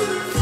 Ooh.